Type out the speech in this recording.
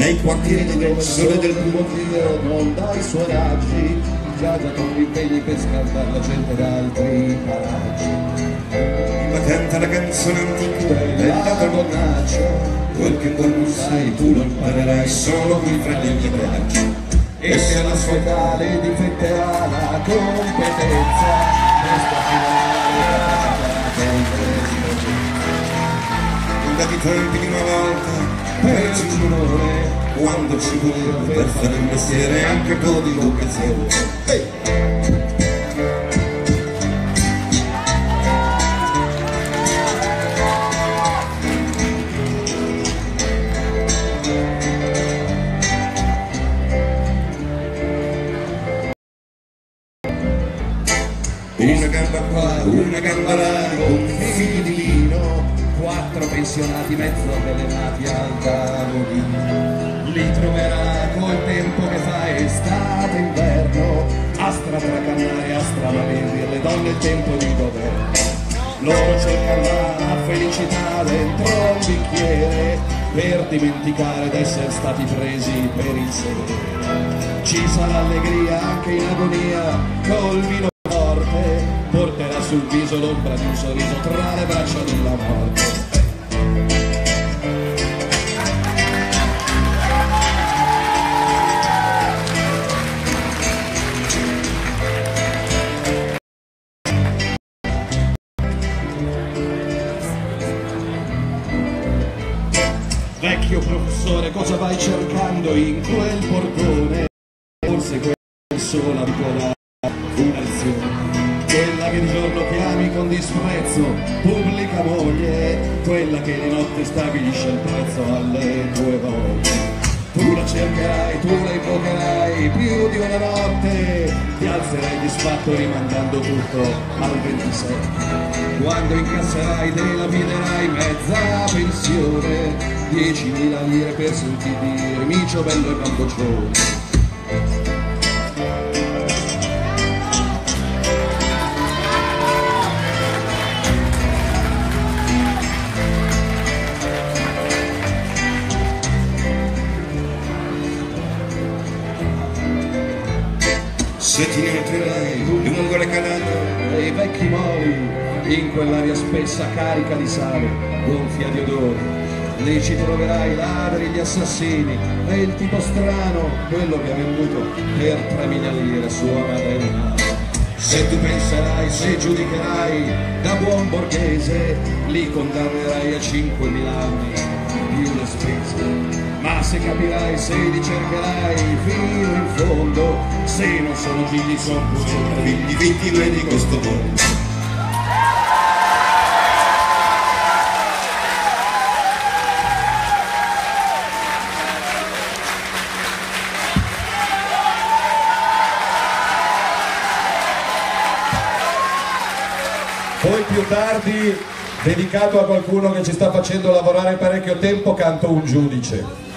nei quartieri del sole del tuo Dio non dai i suoi raggi, viaggia con gli impegni per scaldare la gente da altri paraggi. Ma canta la canzone antica Bella gonnaccia, quel che ancora non sai tu lo imparerai solo qui fra le mie braccia. E se alla sua tale difetterà la competenza, questa finale è Andati tempi di una volta, per il cinone, quando ci voleva per fare il mestiere anche po' di vocazione. Hey! Una gamba qua, una gamba là, con figli di lino, quattro pensionati mezzo avvelenati al tavolino. Li troverà col tempo che fa estate inverno, astra tra cannare, astra mamendi, le donne il tempo di governo. Loro cercano la felicità dentro un bicchiere per dimenticare d'essere stati presi per il sedere. Ci sarà allegria anche in agonia col vino sul viso l'ombra di un sorriso tra le braccia della morte. Vecchio professore, cosa vai cercando in quel portone? Forse quella sola vi che di giorno chiami con disprezzo, pubblica moglie, quella che di notte stabilisce il prezzo alle tue voglie. Tu la cercherai, tu la invocherai più di una notte, ti alzerai disfatto rimandando tutto al 26. Quando incasserai te la pilerai mezza pensione, 10.000 lire per sentir dire micio bello e bamboccione. Se ti nutrerai lungo le canali e i vecchi moli in quell'aria spessa carica di sale, gonfia di odori. Lì ci troverai ladri, gli assassini e il tipo strano, quello che ha venduto per 3.000 lire sua madre Se tu penserai, se giudicherai da buon borghese, li condannerai a 5.000 anni più le spese. Se capirai, se li cercherai fino in fondo, se non sono figli, sono figli vittime di questo mondo. Poi più tardi, dedicato a qualcuno che ci sta facendo lavorare parecchio tempo, canto un giudice.